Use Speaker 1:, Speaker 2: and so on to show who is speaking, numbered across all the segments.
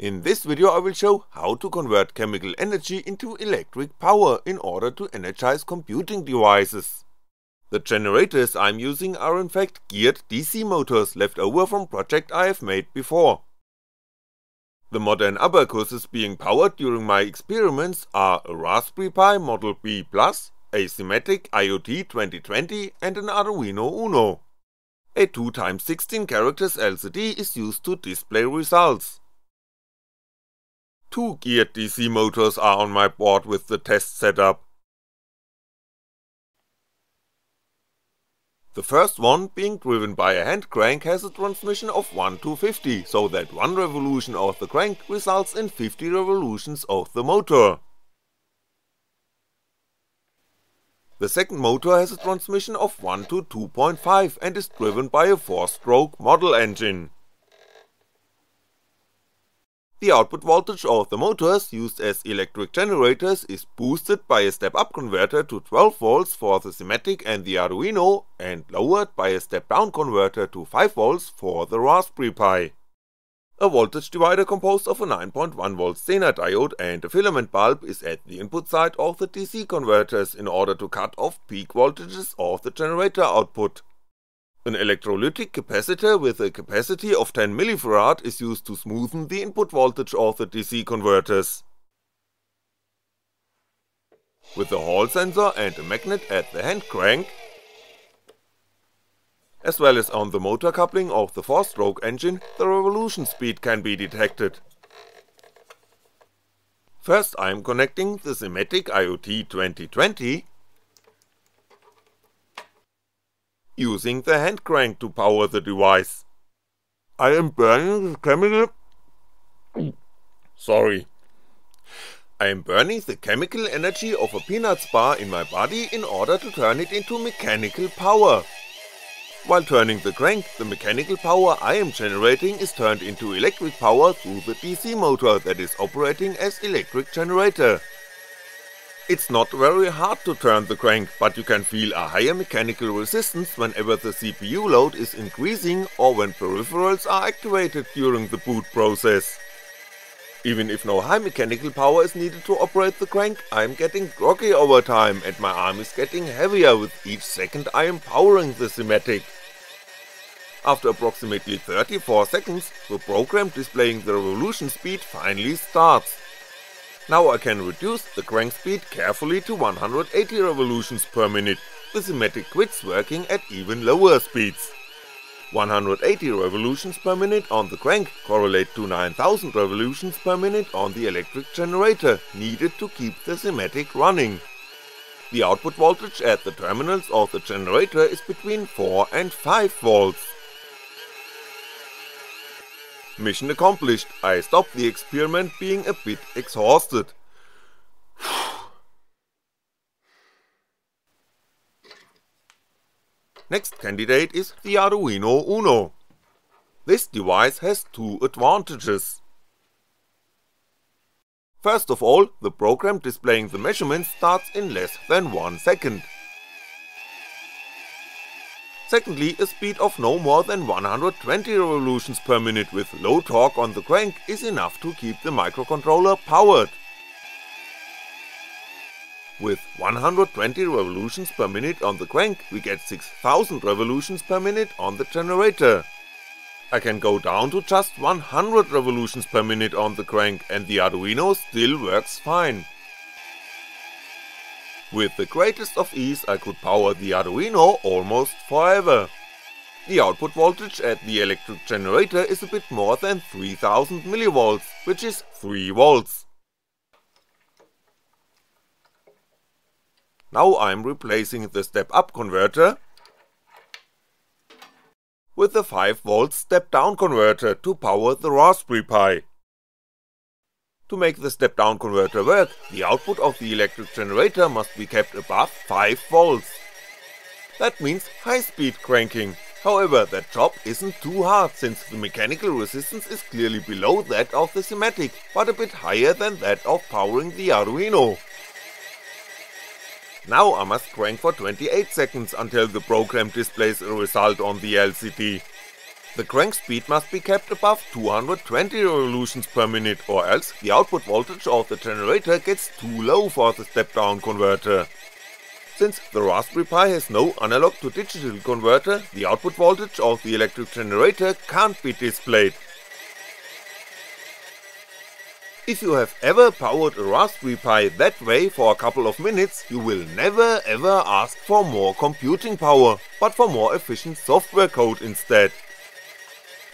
Speaker 1: In this video I will show how to convert chemical energy into electric power in order to energize computing devices. The generators I'm using are in fact geared DC motors left over from project I have made before. The modern abacuses being powered during my experiments are a Raspberry Pi Model B+, a Simatic IoT 2020 and an Arduino Uno. A 2x16 characters LCD is used to display results. Two geared DC motors are on my board with the test setup. The first one, being driven by a hand crank, has a transmission of 1 to 50, so that one revolution of the crank results in 50 revolutions of the motor. The second motor has a transmission of 1 to 2.5 and is driven by a 4-stroke model engine. The output voltage of the motors used as electric generators is boosted by a step-up converter to 12V for the Simatic and the Arduino, and lowered by a step-down converter to 5V for the Raspberry Pi. A voltage divider composed of a 9.1V Zener diode and a filament bulb is at the input side of the DC converters in order to cut off peak voltages of the generator output. An electrolytic capacitor with a capacity of 10mF is used to smoothen the input voltage of the DC converters. With a hall sensor and a magnet at the hand crank, as well as on the motor coupling of the 4-stroke engine, the revolution speed can be detected. First I'm connecting the Simatic IoT 2020 using the hand crank to power the device. I am burning the chemical... Sorry. I am burning the chemical energy of a peanuts bar in my body in order to turn it into mechanical power. While turning the crank, the mechanical power I am generating is turned into electric power through the DC motor that is operating as electric generator. It's not very hard to turn the crank, but you can feel a higher mechanical resistance whenever the CPU load is increasing or when peripherals are activated during the boot process. Even if no high mechanical power is needed to operate the crank, I'm getting groggy over time and my arm is getting heavier with each second I am powering the Simatic. After approximately 34 seconds, the program displaying the revolution speed finally starts. Now I can reduce the crank speed carefully to 180 revolutions per minute, the Simatic quits working at even lower speeds. 180 revolutions per minute on the crank correlate to 9000 revolutions per minute on the electric generator needed to keep the Simatic running. The output voltage at the terminals of the generator is between 4 and 5 volts. Mission accomplished, I stopped the experiment being a bit exhausted. Next candidate is the Arduino Uno. This device has two advantages. First of all, the program displaying the measurements starts in less than 1 second. Secondly, a speed of no more than 120 revolutions per minute with low torque on the crank is enough to keep the microcontroller powered. With 120 revolutions per minute on the crank, we get 6000 revolutions per minute on the generator. I can go down to just 100 revolutions per minute on the crank and the Arduino still works fine. With the greatest of ease I could power the Arduino almost forever. The output voltage at the electric generator is a bit more than 3000mV, which is 3V. Now I'm replacing the step-up converter with the 5V step-down converter to power the Raspberry Pi. To make the step-down converter work, the output of the electric generator must be kept above 5V. That means high-speed cranking, however that job isn't too hard since the mechanical resistance is clearly below that of the Simatic, but a bit higher than that of powering the Arduino. Now I must crank for 28 seconds until the program displays a result on the LCD. The crank speed must be kept above 220 revolutions per minute or else the output voltage of the generator gets too low for the step down converter. Since the Raspberry Pi has no analog to digital converter, the output voltage of the electric generator can't be displayed. If you have ever powered a Raspberry Pi that way for a couple of minutes, you will never ever ask for more computing power, but for more efficient software code instead.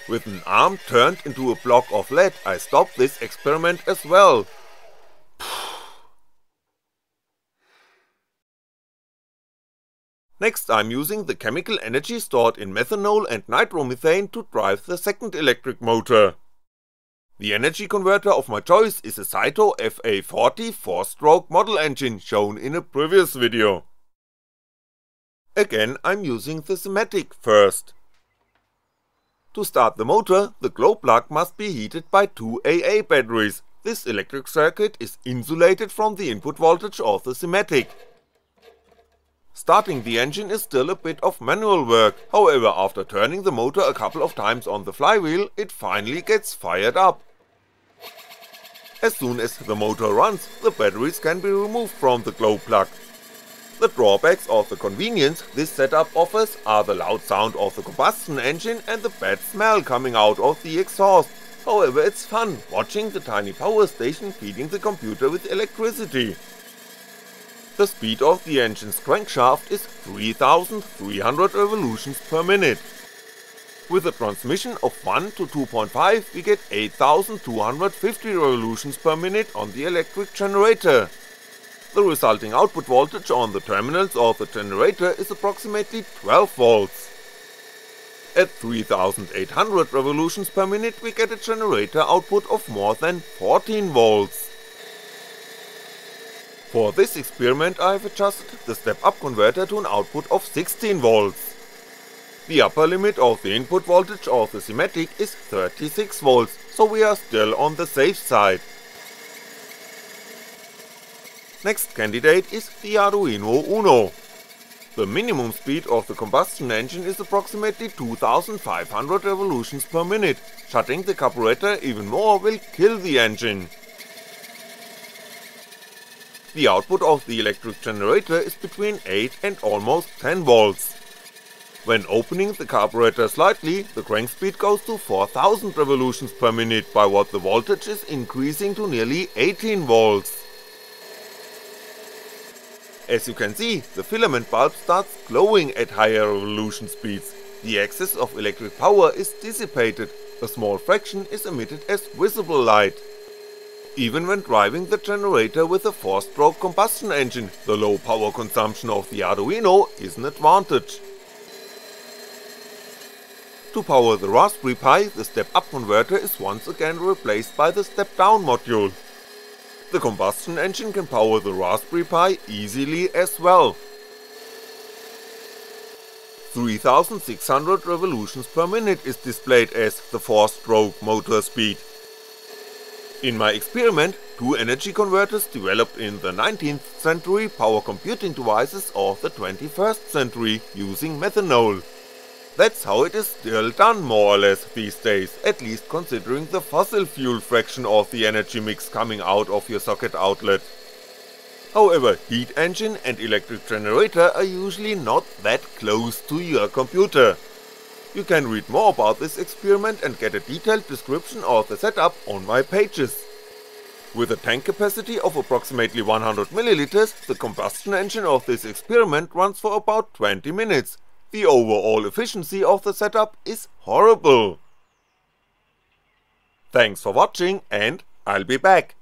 Speaker 1: With an arm turned into a block of lead I stop this experiment as well. Next I'm using the chemical energy stored in methanol and nitromethane to drive the second electric motor. The energy converter of my choice is a Saito FA40 4-stroke model engine shown in a previous video. Again I'm using the Simatic first. To start the motor, the glow plug must be heated by two AA batteries, this electric circuit is insulated from the input voltage of the Simatic. Starting the engine is still a bit of manual work, however after turning the motor a couple of times on the flywheel, it finally gets fired up. As soon as the motor runs, the batteries can be removed from the glow plug, the drawbacks of the convenience this setup offers are the loud sound of the combustion engine and the bad smell coming out of the exhaust, however it's fun watching the tiny power station feeding the computer with electricity. The speed of the engine's crankshaft is 3300 revolutions per minute. With a transmission of 1 to 2.5 we get 8250 revolutions per minute on the electric generator, the resulting output voltage on the terminals of the generator is approximately 12V. At 3800 revolutions per minute we get a generator output of more than 14V. For this experiment I have adjusted the step-up converter to an output of 16V. The upper limit of the input voltage of the Simatic is 36V, so we are still on the safe side. Next candidate is the Arduino Uno. The minimum speed of the combustion engine is approximately 2500 revolutions per minute, shutting the carburetor even more will kill the engine. The output of the electric generator is between 8 and almost 10 volts. When opening the carburetor slightly, the crank speed goes to 4000 revolutions per minute by what the voltage is increasing to nearly 18 volts. As you can see, the filament bulb starts glowing at higher revolution speeds, the excess of electric power is dissipated, a small fraction is emitted as visible light. Even when driving the generator with a 4-stroke combustion engine, the low power consumption of the Arduino is an advantage. To power the Raspberry Pi, the step-up converter is once again replaced by the step-down module, the combustion engine can power the Raspberry Pi easily as well. 3600 revolutions per minute is displayed as the 4-stroke motor speed. In my experiment, two energy converters developed in the 19th century power computing devices of the 21st century using methanol. That's how it is still done more or less these days, at least considering the fossil fuel fraction of the energy mix coming out of your socket outlet. However, heat engine and electric generator are usually not that close to your computer. You can read more about this experiment and get a detailed description of the setup on my pages. With a tank capacity of approximately 100ml, the combustion engine of this experiment runs for about 20 minutes, the overall efficiency of the setup is horrible. Thanks for watching and I'll be back.